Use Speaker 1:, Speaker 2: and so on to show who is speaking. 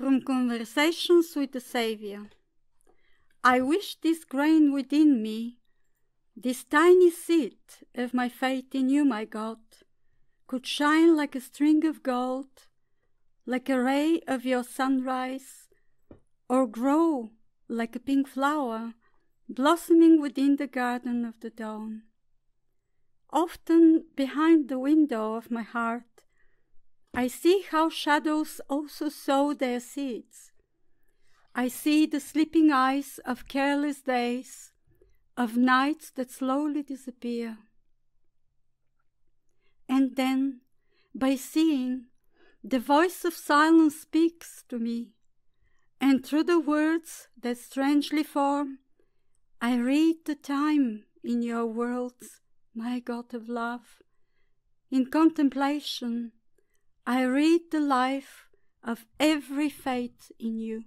Speaker 1: From Conversations with the Saviour. I wish this grain within me, this tiny seed of my faith in you, my God, could shine like a string of gold, like a ray of your sunrise, or grow like a pink flower blossoming within the garden of the dawn. Often behind the window of my heart, I see how shadows also sow their seeds. I see the sleeping eyes of careless days, of nights that slowly disappear. And then, by seeing, the voice of silence speaks to me, and through the words that strangely form, I read the time in your worlds, my God of love. In contemplation, I read the life of every fate in you.